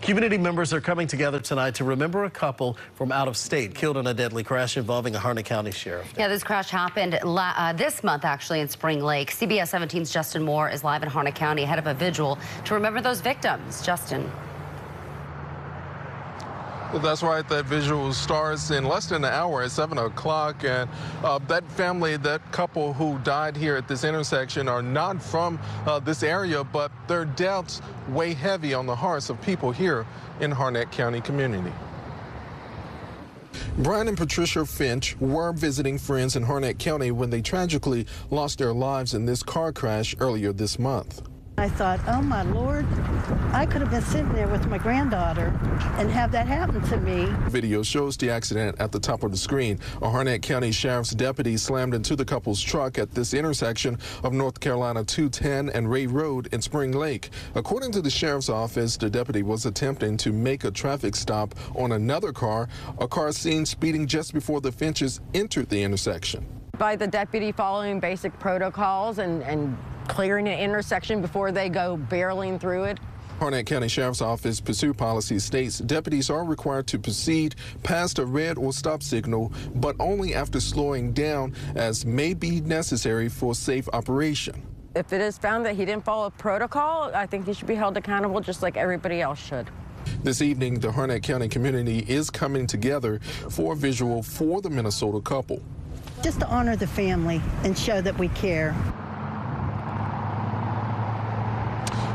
Community members are coming together tonight to remember a couple from out of state killed in a deadly crash involving a Harnett County sheriff. Yeah, this crash happened uh, this month, actually, in Spring Lake. CBS 17's Justin Moore is live in Harnett County ahead of a vigil to remember those victims. Justin. That's right. That visual starts in less than an hour at 7 o'clock. And uh, that family, that couple who died here at this intersection are not from uh, this area, but their deaths weigh heavy on the hearts of people here in Harnett County community. Brian and Patricia Finch were visiting friends in Harnett County when they tragically lost their lives in this car crash earlier this month. I thought, oh my Lord, I could have been sitting there with my granddaughter and have that happen to me. Video shows the accident at the top of the screen. A Harnett County Sheriff's deputy slammed into the couple's truck at this intersection of North Carolina 210 and Ray Road in Spring Lake. According to the sheriff's office, the deputy was attempting to make a traffic stop on another car, a car seen speeding just before the Finches entered the intersection. By the deputy following basic protocols and, and clearing an intersection before they go barreling through it. Harnett County Sheriff's Office pursuit policy states deputies are required to proceed past a red or stop signal, but only after slowing down as may be necessary for safe operation. If it is found that he didn't follow protocol, I think he should be held accountable just like everybody else should. This evening, the Harnett County community is coming together for a visual for the Minnesota couple. Just to honor the family and show that we care.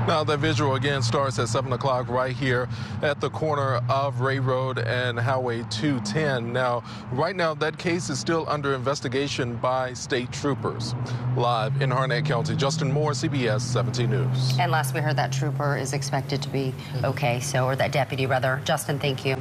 Now, the visual again starts at 7 o'clock right here at the corner of Ray Road and Highway 210. Now, right now, that case is still under investigation by state troopers. Live in Harnett County, Justin Moore, CBS 17 News. And last we heard that trooper is expected to be okay, so, or that deputy rather. Justin, thank you.